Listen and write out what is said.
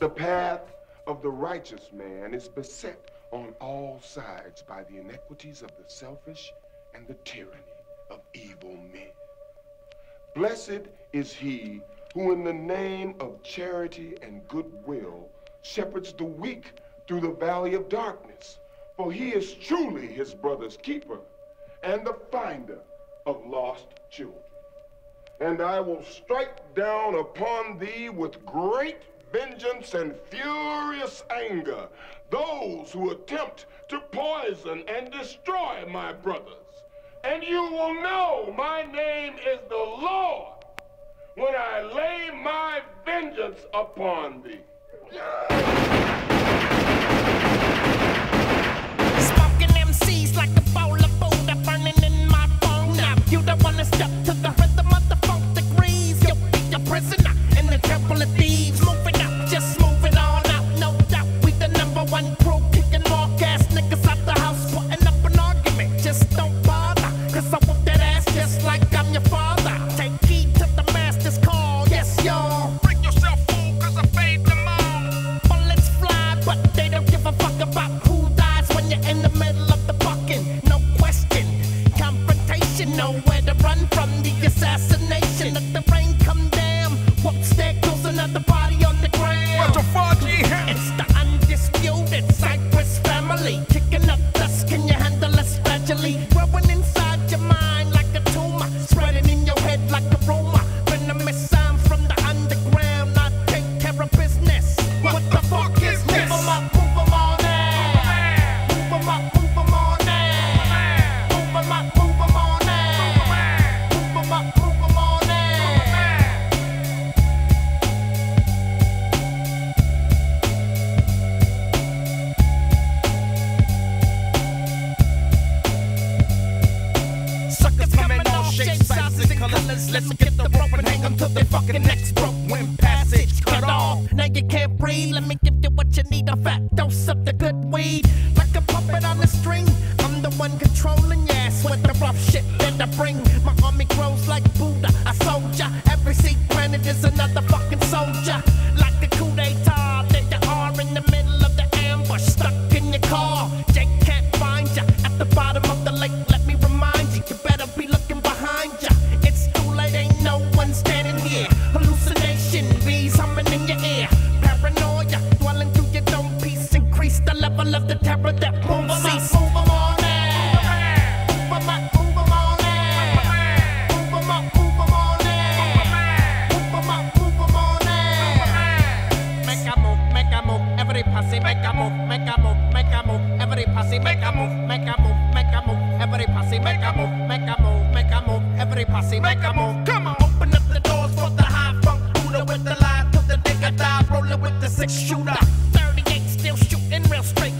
The path of the righteous man is beset on all sides by the inequities of the selfish and the tyranny of evil men. Blessed is he who, in the name of charity and goodwill, shepherds the weak through the valley of darkness. For he is truly his brother's keeper and the finder of lost children. And I will strike down upon thee with great vengeance and furious anger those who attempt to poison and destroy my brothers. And you will know my name is the Lord when I lay my vengeance upon thee. Cypress. Kicking up coming all shapes, sizes, and colors. Let's get the rope and hang till their fucking necks broke. When passage cut off, now you can't breathe. Let me give you what you need, a fat dose of the good weed. Like a puppet on a string, I'm the one controlling your ass with the rough shit that I bring. My army grows like Buddha, a soldier. Every seat planted is another fucking soldier. Every make a move, make a move, make a move, every posse make a move. Come on, open up the doors for the high funk. Buddha with the line to the nigga die, rolling with the six shooter. 38 still shooting real straight